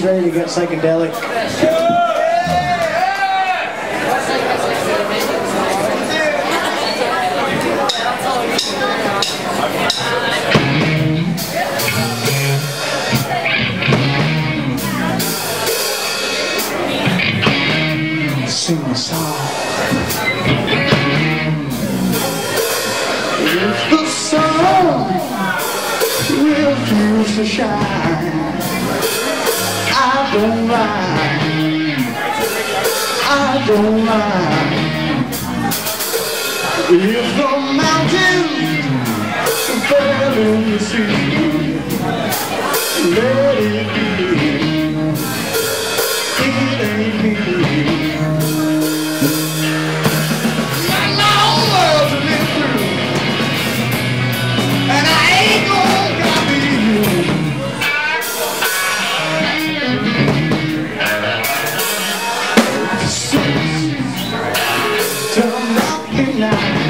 He's ready to get psychedelic. Sing a song. If the sun refuse to shine, I don't mind. I don't mind. If the mountains fell in the sea, let it be. I'm now.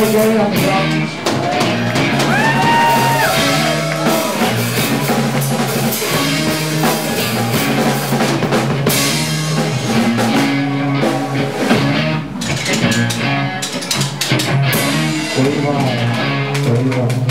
いよいよですよこれは、これは。